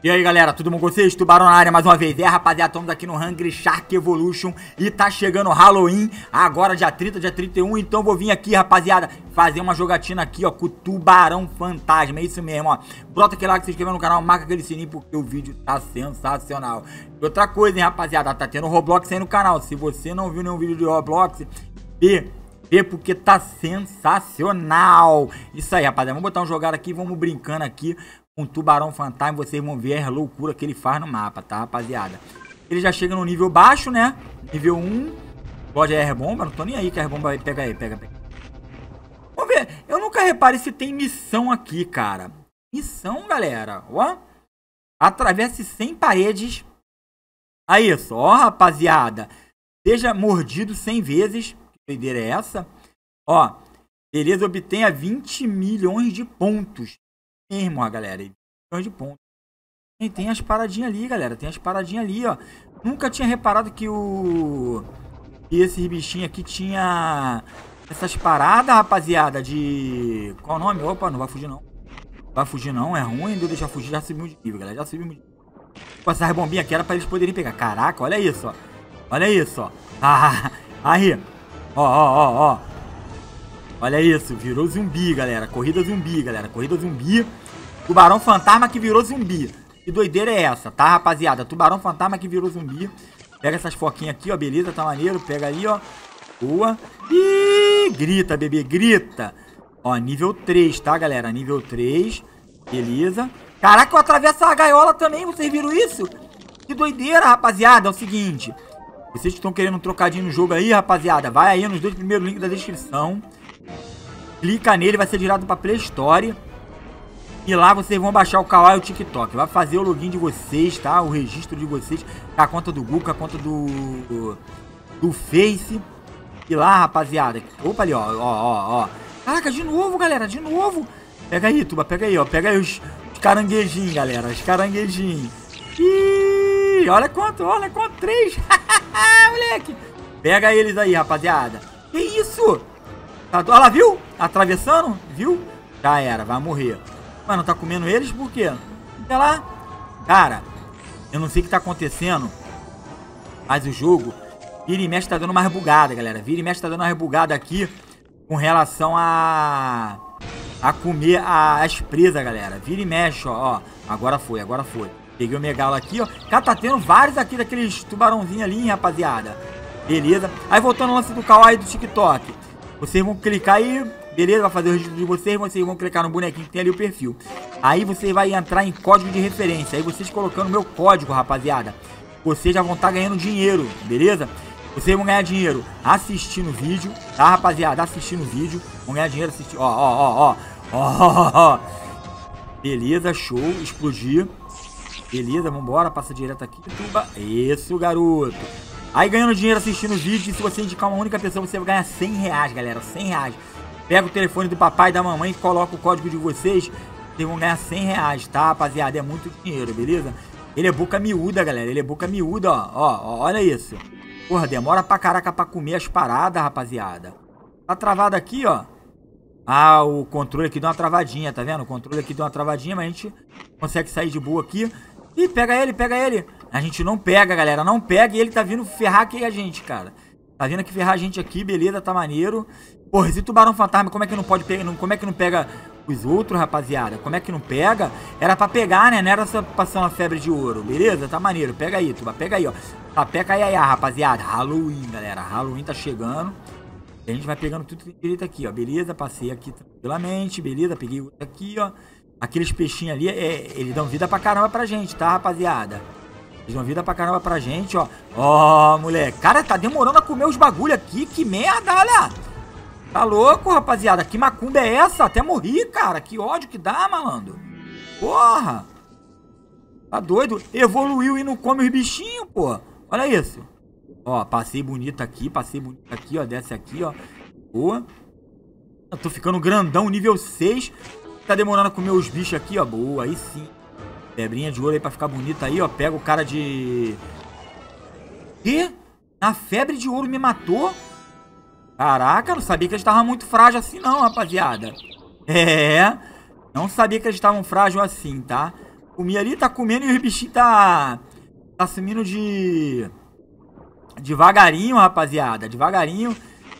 E aí galera, tudo bom com vocês? Tubarão na área mais uma vez. É rapaziada, estamos aqui no Hungry Shark Evolution e tá chegando Halloween, agora dia 30, dia 31, então vou vir aqui rapaziada, fazer uma jogatina aqui ó, com o Tubarão Fantasma, é isso mesmo ó. Brota aquele like, se inscreva no canal, marca aquele sininho porque o vídeo tá sensacional. E outra coisa hein rapaziada, tá tendo Roblox aí no canal, se você não viu nenhum vídeo de Roblox, vê, vê porque tá sensacional. Isso aí rapaziada, vamos botar um jogado aqui, vamos brincando aqui um tubarão fantasma, vocês vão ver a loucura que ele faz no mapa, tá, rapaziada? Ele já chega no nível baixo, né? Nível 1. Pode é bomba, não tô nem aí que a bomba vai pegar aí, pega, pega. Vamos ver, eu nunca reparei se tem missão aqui, cara. Missão, galera, ó. Atravesse 100 paredes. Aí, só, rapaziada. Seja mordido 100 vezes. Que doideira é essa? Ó, beleza, obtenha 20 milhões de pontos mesmo, ó, galera. Milhões de pontos. E tem as paradinhas ali, galera. Tem as paradinhas ali, ó. Nunca tinha reparado que o... Que esse bichinho aqui tinha... Essas paradas, rapaziada, de... Qual o nome? Opa, não vai fugir não. Vai fugir não, é ruim de deixar fugir. Já subiu de nível, galera. Já subiu de nível. Essas bombinhas aqui era pra eles poderem pegar. Caraca, olha isso, ó. Olha isso, ó. Ah, aí. Ó, ó, ó, ó. Olha isso, virou zumbi, galera. Corrida zumbi, galera. Corrida zumbi. Tubarão fantasma que virou zumbi. Que doideira é essa, tá, rapaziada? Tubarão fantasma que virou zumbi. Pega essas foquinhas aqui, ó. Beleza, tá maneiro. Pega aí, ó. Boa. Ih, grita, bebê, grita. Ó, nível 3, tá, galera? Nível 3. Beleza. Caraca, eu atravesso a gaiola também. Vocês viram isso? Que doideira, rapaziada. É o seguinte. Vocês que estão querendo um trocadinho no jogo aí, rapaziada. Vai aí nos dois primeiros links da descrição. Clica nele, vai ser direto para Play Store. E lá vocês vão baixar o Kawaii e o TikTok. Vai fazer o login de vocês, tá? O registro de vocês. A conta do Google, a conta do, do, do Face. E lá, rapaziada. Opa, ali, ó, ó, ó, ó. Caraca, de novo, galera, de novo. Pega aí, Tuba, pega aí, ó. Pega aí os, os caranguejinhos, galera. Os caranguejinhos. Ih, olha quanto, olha quanto. Três. Moleque. Pega eles aí, rapaziada. Que isso? Tá, olha lá, viu? Atravessando, viu? Já era, vai morrer. Mano, tá comendo eles por quê? Olha lá. Cara, eu não sei o que tá acontecendo. Mas o jogo, vira e mexe tá dando mais bugada, galera. Vira e mexe tá dando mais bugada aqui com relação a... A comer a, as presas, galera. Vira e mexe, ó, ó. Agora foi, agora foi. Peguei o megalo aqui, ó. Cara, tá tendo vários aqui daqueles tubarãozinhos ali, hein, rapaziada. Beleza. Aí voltando ao lance do kawaii do TikTok. Vocês vão clicar aí, beleza? Vai fazer o registro de vocês, vocês vão clicar no bonequinho que tem ali o perfil. Aí você vai entrar em código de referência. Aí vocês colocando meu código, rapaziada, vocês já vão estar tá ganhando dinheiro, beleza? Vocês vão ganhar dinheiro assistindo o vídeo, tá, rapaziada? Assistindo o vídeo. Vão ganhar dinheiro assistindo. Ó, ó, ó, ó. Ó, ó. Beleza, show. Explodir. Beleza, vambora. Passa direto aqui. Isso, garoto. Aí ganhando dinheiro assistindo o vídeo, e se você indicar uma única pessoa, você vai ganhar 100 reais, galera, 100 reais. Pega o telefone do papai e da mamãe, coloca o código de vocês, vocês vão ganhar 100 reais, tá, rapaziada? É muito dinheiro, beleza? Ele é boca miúda, galera, ele é boca miúda, ó, ó, ó olha isso. Porra, demora pra caraca pra comer as paradas, rapaziada. Tá travado aqui, ó. Ah, o controle aqui deu uma travadinha, tá vendo? O controle aqui deu uma travadinha, mas a gente consegue sair de boa aqui. Ih, pega ele, pega ele. A gente não pega, galera. Não pega e ele tá vindo ferrar aqui a gente, cara. Tá vindo aqui ferrar a gente aqui, beleza, tá maneiro. Porra, esse tubarão fantasma, como é que não pode pegar? Como é que não pega os outros, rapaziada? Como é que não pega? Era pra pegar, né? Não era só passando a febre de ouro, beleza? Tá maneiro. Pega aí, tuba. Pega aí, ó. Tá, pega aí, aí, rapaziada. Halloween, galera. Halloween tá chegando. A gente vai pegando tudo direito aqui, ó. Beleza? Passei aqui tranquilamente, beleza? Peguei aqui, ó. Aqueles peixinhos ali, é, eles dão vida pra caramba pra gente, tá, rapaziada? Dão vida pra caramba pra gente, ó. Ó, oh, moleque. Cara, tá demorando a comer os bagulho aqui. Que merda, olha. Tá louco, rapaziada. Que macumba é essa? Até morri, cara. Que ódio que dá, malandro. Porra. Tá doido? Evoluiu e não come os bichinhos, pô. Olha isso. Ó, passei bonito aqui, passei bonito aqui, ó. Desce aqui, ó. Boa. Eu tô ficando grandão, nível 6. Tá demorando a comer os bichos aqui, ó. Boa, aí sim. Febrinha de ouro aí pra ficar bonita aí, ó. Pega o cara de... Que? Na febre de ouro me matou? Caraca, não sabia que eles estavam muito frágeis assim não, rapaziada. É, não sabia que eles estavam frágeis assim, tá? Comi ali, tá comendo e o bichinho tá... Tá sumindo de... Devagarinho, rapaziada. Devagarinho.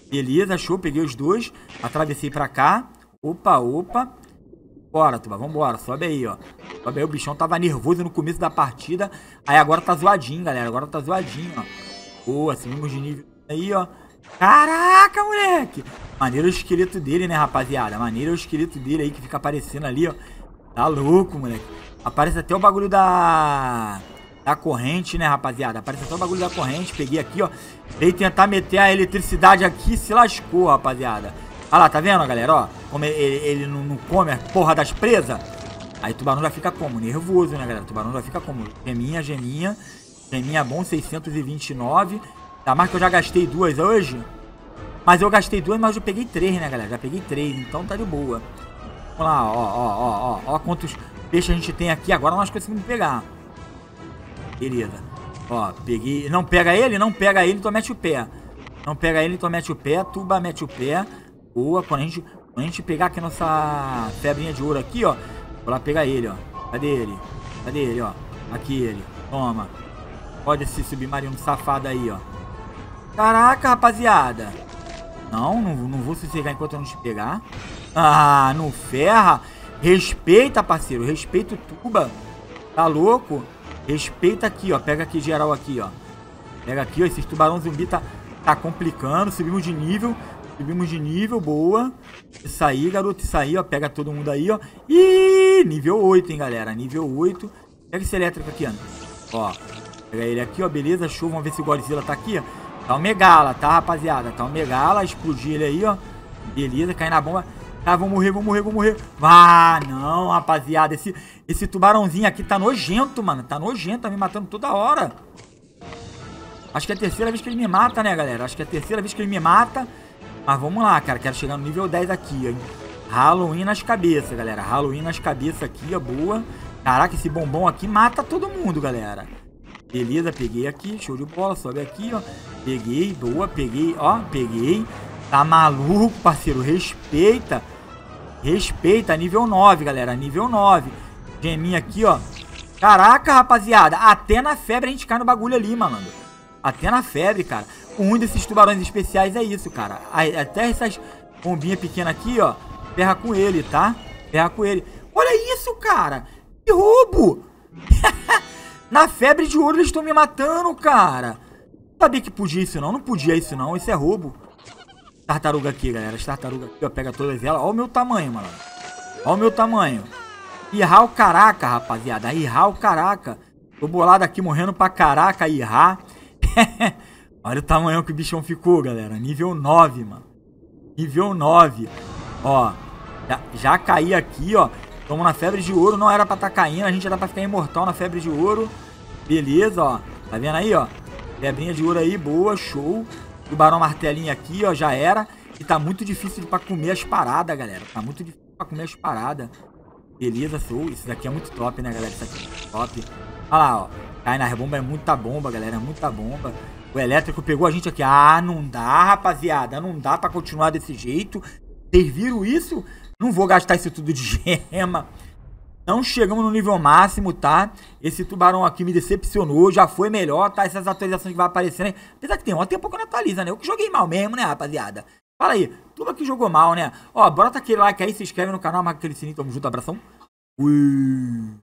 Beleza, show. Peguei os dois. Atravessei pra cá. Opa, opa. Bora, Tuba, vambora. Sobe aí, ó. Sobe aí, o bichão tava nervoso no começo da partida. Aí agora tá zoadinho, galera. Agora tá zoadinho, ó. Boa, subimos de nível aí, ó. Caraca, moleque! Maneiro o esqueleto dele, né, rapaziada? Maneiro o esqueleto dele aí que fica aparecendo ali, ó. Tá louco, moleque. Aparece até o bagulho da... Da corrente, né, rapaziada? Aparece até o bagulho da corrente. Peguei aqui, ó. Veio tentar meter a eletricidade aqui se lascou, rapaziada. Olha lá, tá vendo, galera? Ó, como ele, ele não, não, come a porra das presas. Aí o tubarão já fica como? Nervoso, né, galera? O tubarão já fica como? Geminha, geminha. Geminha bom, 629. Tá mais que eu já gastei duas hoje. Mas eu gastei duas, mas eu peguei três, né, galera? Já peguei três, então tá de boa. Vamos lá, ó, ó, ó, ó. Ó quantos peixes a gente tem aqui. Agora nós conseguimos pegar. Beleza. Ó, peguei... Não pega ele? Não pega ele, então mete o pé. Não pega ele, então mete o pé. Tuba, mete o pé. Boa. Quando a gente, a gente pegar aqui nossa febrinha de ouro aqui, ó. Vou lá pegar ele, ó. Cadê ele? Cadê ele, ó? Aqui ele. Toma. Pode esse submarino safado aí, ó. Caraca, rapaziada. Não, não, não vou sossegar enquanto eu não te pegar. Ah, não ferra. Respeita, parceiro. Respeita o tuba. Tá louco? Respeita aqui, ó. Pega aqui geral aqui, ó. Pega aqui, ó. Esses tubarão zumbi tá, tá complicando. Subimos de nível. Subimos de nível, boa. Isso aí, garoto. Isso aí, ó. Pega todo mundo aí, ó. Ih, nível 8, hein, galera. Nível 8. Pega esse elétrico aqui, ó. Ó. Pega ele aqui, ó. Beleza, show. Vamos ver se o Godzilla tá aqui, ó. Tá o Megala, tá, rapaziada? Tá o Megala, explodir ele aí, ó. Beleza, cair na bomba. Tá, vou morrer, vou morrer, vou morrer. Ah, não, rapaziada. Esse, esse tubarãozinho aqui tá nojento, mano. Tá nojento, tá me matando toda hora. Acho que é a terceira vez que ele me mata, né, galera? Acho que é a terceira vez que ele me mata. Mas vamos lá, cara. Quero chegar no nível 10 aqui, hein. Halloween nas cabeças, galera. Halloween nas cabeças aqui, ó. Boa. Caraca, esse bombom aqui mata todo mundo, galera. Beleza, peguei aqui, show de bola, sobe aqui, ó. Peguei, boa, peguei, ó, peguei. Tá maluco, parceiro, respeita. Respeita, nível 9, galera, nível 9. Geminha aqui, ó. Caraca, rapaziada, até na febre a gente cai no bagulho ali, malandro. Até na febre, cara. Ruim desses tubarões especiais é isso, cara. Até essas bombinhas pequenas aqui, ó. Ferra com ele, tá? Ferra com ele. Olha isso, cara. Que roubo. Na febre de ouro eles estão me matando, cara. Sabia que podia isso não. Não podia isso não. Isso é roubo. Tartaruga aqui, galera. As tartarugas aqui, ó. Pega todas elas. Olha o meu tamanho, mano. Olha o meu tamanho. Irrar o caraca, rapaziada. Irrar o caraca. Tô bolado aqui morrendo pra caraca. Irrar. Olha o tamanho que o bichão ficou, galera. Nível 9, mano. Nível 9. Ó. Já, já caí aqui, ó. Estamos na febre de ouro, não era pra estar tá caindo, a gente era pra ficar imortal na febre de ouro. Beleza, ó. Tá vendo aí, ó? Febrinha de ouro aí, boa, show. Tubarão martelinho aqui, ó, já era. E tá muito difícil pra comer as paradas, galera. Tá muito difícil pra comer as paradas. Beleza, show. Isso daqui é muito top, né, galera? Isso aqui é muito top. Olha lá, ó. Cai nas bombas, é muita bomba, galera. É muita bomba. O elétrico pegou a gente aqui. Ah, não dá, rapaziada. Não dá pra continuar desse jeito. Vocês viram isso? Não vou gastar isso tudo de gema. Não chegamos no nível máximo, tá? Esse tubarão aqui me decepcionou, já foi melhor, tá? Essas atualizações que vai aparecendo aí. Apesar que tem um tempo que não atualiza, né? Eu que joguei mal mesmo, né, rapaziada? Fala aí, tudo aqui jogou mal, né? Ó, bota aquele like aí, se inscreve no canal, marca aquele sininho, tamo junto, abração. Ui.